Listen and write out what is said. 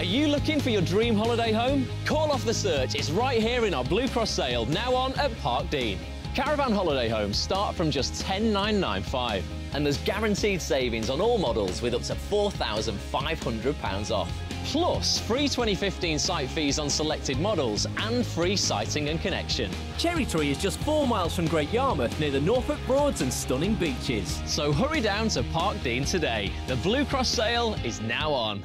Are you looking for your dream holiday home? Call off the search. It's right here in our Blue Cross sale, now on at Parkdean. Caravan holiday homes start from just 10995 and there's guaranteed savings on all models with up to £4,500 off. Plus, free 2015 site fees on selected models and free siting and connection. Cherry Tree is just four miles from Great Yarmouth near the Norfolk Broads and stunning beaches. So hurry down to Parkdean today. The Blue Cross sale is now on.